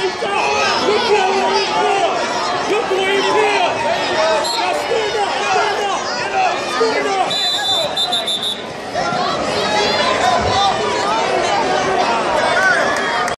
Stand up! Stand up!